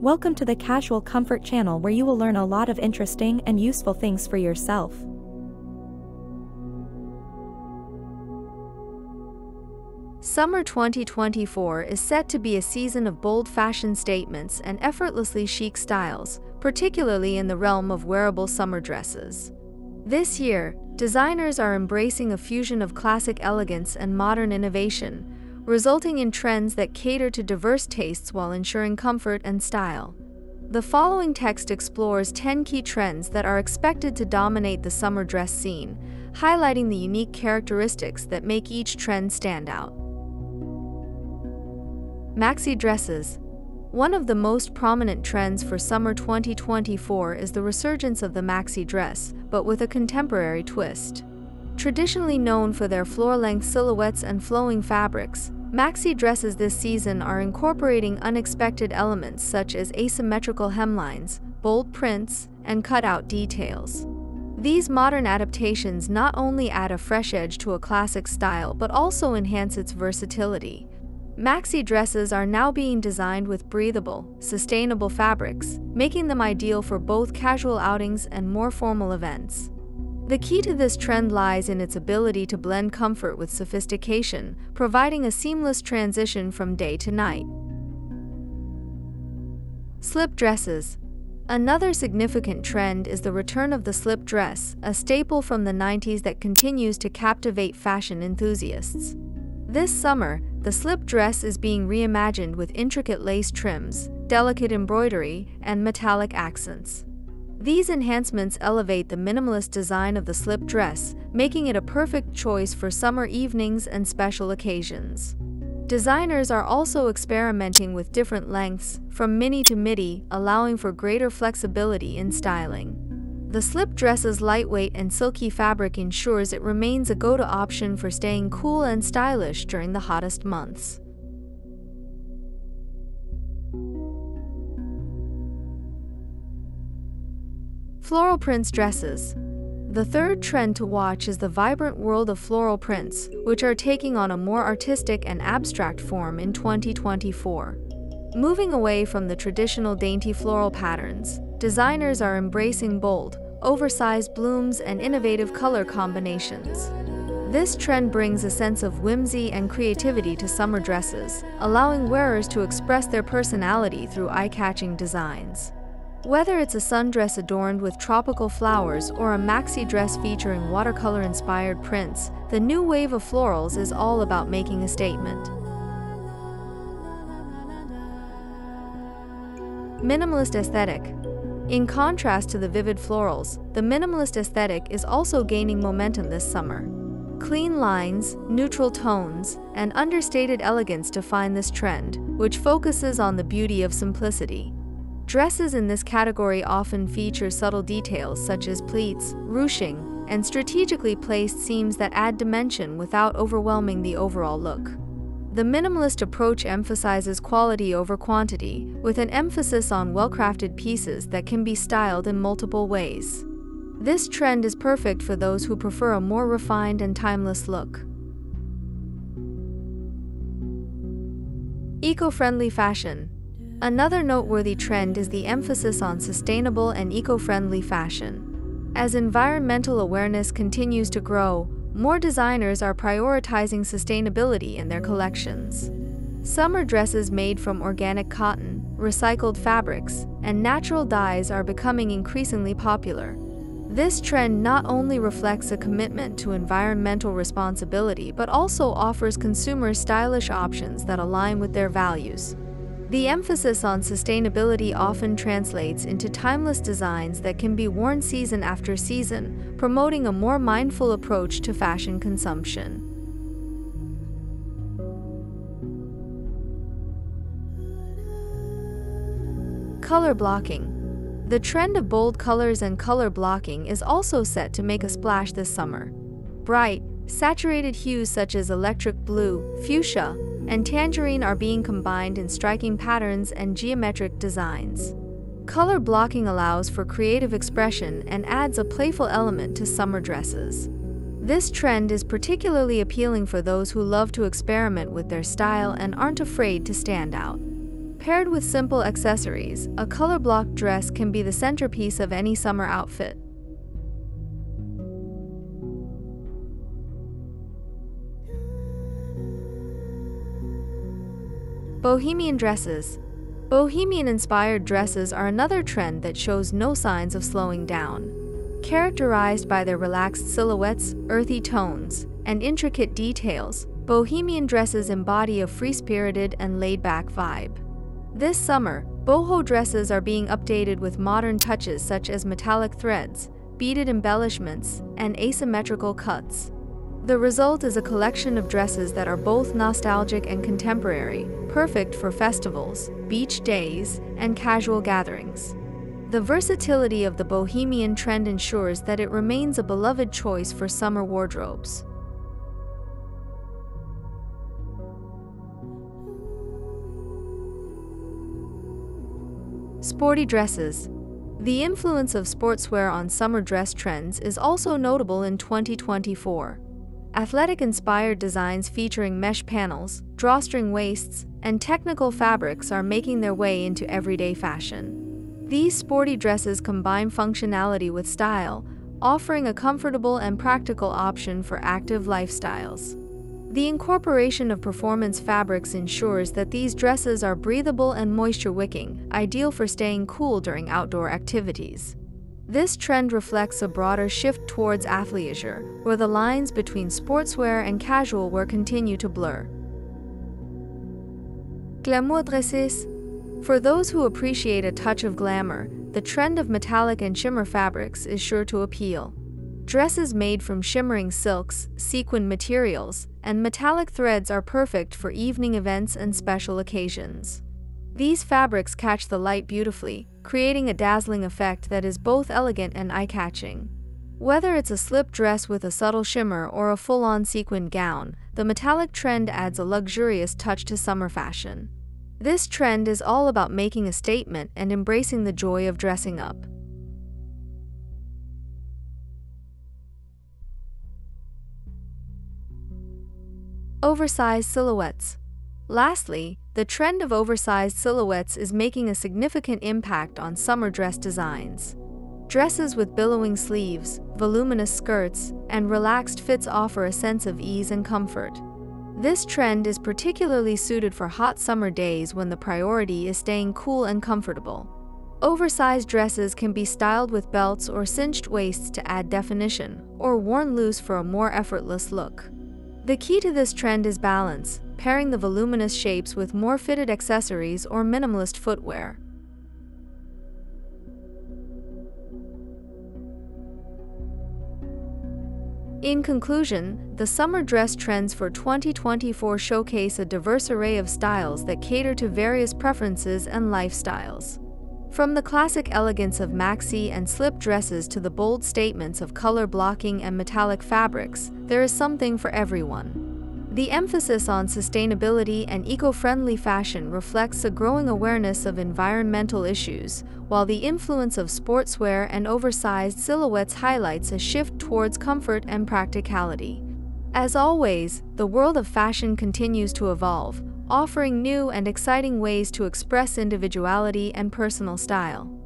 Welcome to the Casual Comfort channel where you will learn a lot of interesting and useful things for yourself. Summer 2024 is set to be a season of bold fashion statements and effortlessly chic styles, particularly in the realm of wearable summer dresses. This year, designers are embracing a fusion of classic elegance and modern innovation, resulting in trends that cater to diverse tastes while ensuring comfort and style. The following text explores 10 key trends that are expected to dominate the summer dress scene, highlighting the unique characteristics that make each trend stand out. Maxi dresses. One of the most prominent trends for summer 2024 is the resurgence of the maxi dress, but with a contemporary twist. Traditionally known for their floor-length silhouettes and flowing fabrics, Maxi dresses this season are incorporating unexpected elements such as asymmetrical hemlines, bold prints, and cutout details. These modern adaptations not only add a fresh edge to a classic style but also enhance its versatility. Maxi dresses are now being designed with breathable, sustainable fabrics, making them ideal for both casual outings and more formal events. The key to this trend lies in its ability to blend comfort with sophistication, providing a seamless transition from day to night. Slip dresses. Another significant trend is the return of the slip dress, a staple from the 90s that continues to captivate fashion enthusiasts. This summer, the slip dress is being reimagined with intricate lace trims, delicate embroidery, and metallic accents. These enhancements elevate the minimalist design of the slip dress, making it a perfect choice for summer evenings and special occasions. Designers are also experimenting with different lengths, from mini to midi, allowing for greater flexibility in styling. The slip dress's lightweight and silky fabric ensures it remains a go-to option for staying cool and stylish during the hottest months. Floral prints dresses. The third trend to watch is the vibrant world of floral prints, which are taking on a more artistic and abstract form in 2024. Moving away from the traditional dainty floral patterns, designers are embracing bold, oversized blooms and innovative color combinations. This trend brings a sense of whimsy and creativity to summer dresses, allowing wearers to express their personality through eye-catching designs. Whether it's a sundress adorned with tropical flowers or a maxi dress featuring watercolor-inspired prints, the new wave of florals is all about making a statement. Minimalist aesthetic. In contrast to the vivid florals, the minimalist aesthetic is also gaining momentum this summer. Clean lines, neutral tones, and understated elegance define this trend, which focuses on the beauty of simplicity. Dresses in this category often feature subtle details such as pleats, ruching, and strategically placed seams that add dimension without overwhelming the overall look. The minimalist approach emphasizes quality over quantity, with an emphasis on well-crafted pieces that can be styled in multiple ways. This trend is perfect for those who prefer a more refined and timeless look. Eco-friendly fashion Another noteworthy trend is the emphasis on sustainable and eco-friendly fashion. As environmental awareness continues to grow, more designers are prioritizing sustainability in their collections. Summer dresses made from organic cotton, recycled fabrics, and natural dyes are becoming increasingly popular. This trend not only reflects a commitment to environmental responsibility but also offers consumers stylish options that align with their values. The emphasis on sustainability often translates into timeless designs that can be worn season after season, promoting a more mindful approach to fashion consumption. Color blocking. The trend of bold colors and color blocking is also set to make a splash this summer. Bright, saturated hues such as electric blue, fuchsia, and tangerine are being combined in striking patterns and geometric designs. Color blocking allows for creative expression and adds a playful element to summer dresses. This trend is particularly appealing for those who love to experiment with their style and aren't afraid to stand out. Paired with simple accessories, a color block dress can be the centerpiece of any summer outfit. Bohemian dresses. Bohemian inspired dresses are another trend that shows no signs of slowing down. Characterized by their relaxed silhouettes, earthy tones, and intricate details, bohemian dresses embody a free spirited and laid back vibe. This summer, boho dresses are being updated with modern touches such as metallic threads, beaded embellishments, and asymmetrical cuts. The result is a collection of dresses that are both nostalgic and contemporary, perfect for festivals, beach days, and casual gatherings. The versatility of the bohemian trend ensures that it remains a beloved choice for summer wardrobes. Sporty dresses. The influence of sportswear on summer dress trends is also notable in 2024. Athletic inspired designs featuring mesh panels, drawstring waists, and technical fabrics are making their way into everyday fashion. These sporty dresses combine functionality with style, offering a comfortable and practical option for active lifestyles. The incorporation of performance fabrics ensures that these dresses are breathable and moisture wicking, ideal for staying cool during outdoor activities. This trend reflects a broader shift towards athleisure, where the lines between sportswear and casual wear continue to blur. Glamour dresses. For those who appreciate a touch of glamour, the trend of metallic and shimmer fabrics is sure to appeal. Dresses made from shimmering silks, sequin materials, and metallic threads are perfect for evening events and special occasions. These fabrics catch the light beautifully, creating a dazzling effect that is both elegant and eye-catching. Whether it's a slip dress with a subtle shimmer or a full-on sequined gown, the metallic trend adds a luxurious touch to summer fashion. This trend is all about making a statement and embracing the joy of dressing up. Oversized silhouettes. Lastly, the trend of oversized silhouettes is making a significant impact on summer dress designs. Dresses with billowing sleeves, voluminous skirts, and relaxed fits offer a sense of ease and comfort. This trend is particularly suited for hot summer days when the priority is staying cool and comfortable. Oversized dresses can be styled with belts or cinched waists to add definition, or worn loose for a more effortless look. The key to this trend is balance, pairing the voluminous shapes with more fitted accessories or minimalist footwear. In conclusion, the summer dress trends for 2024 showcase a diverse array of styles that cater to various preferences and lifestyles. From the classic elegance of maxi and slip dresses to the bold statements of color blocking and metallic fabrics, there is something for everyone. The emphasis on sustainability and eco-friendly fashion reflects a growing awareness of environmental issues, while the influence of sportswear and oversized silhouettes highlights a shift towards comfort and practicality. As always, the world of fashion continues to evolve, offering new and exciting ways to express individuality and personal style.